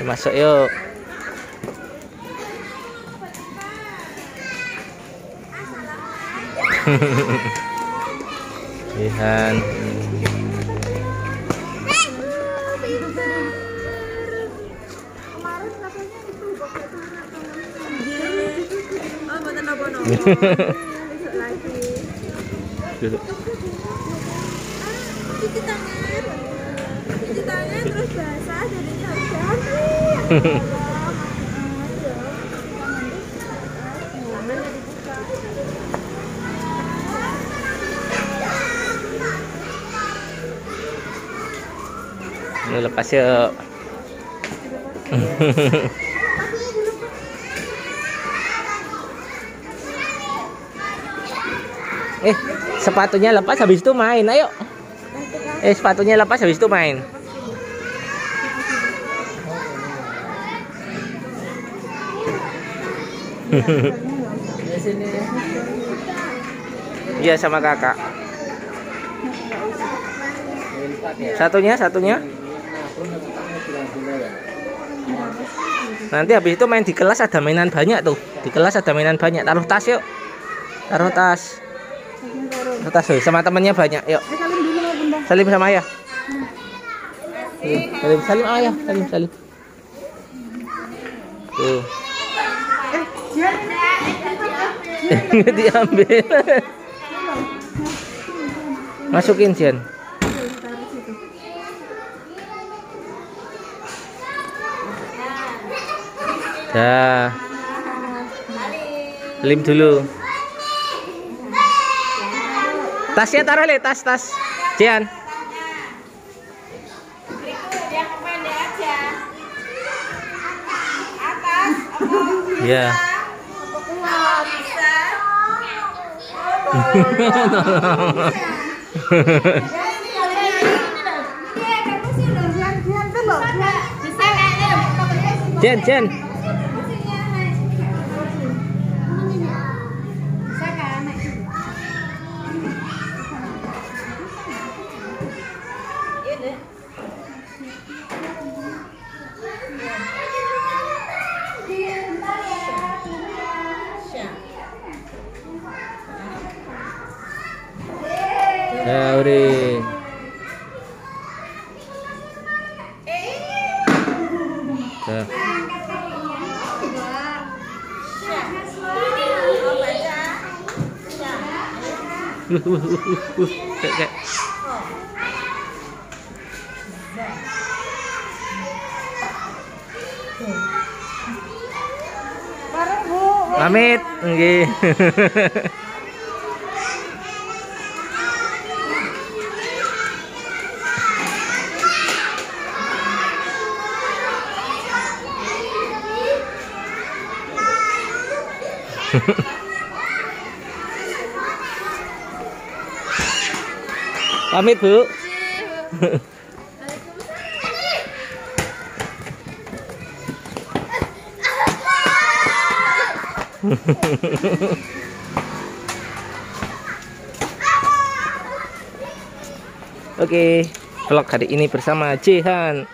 Masuk yuk. Besok lagi. Cuci tangan. Cuci tangan terus basah jadinya harus ganti. Tangan dibuka. Ini lepas yuk. eh, sepatunya lepas habis itu main. Ayo. Eh, sepatunya lepas habis itu main. Iya sama kakak. Satunya, satunya. Nanti habis itu main di kelas ada mainan banyak tuh. Di kelas ada mainan banyak. Taruh tas yuk. Taruh tas. Taruh tas yuk. Sama temennya banyak. Yuk. Salim sama ayah. Salim, salim ayah. Salim, salim. Tuh. Ini. Diambil. Masukin Jen. Dah. Lim dulu. Tasnya taruh le, tas tas. Jian. Ya. trên trên. Ya, Bu. Pamit. Nggih. Pamit, Bu. Oke, vlog hari ini bersama Jihan.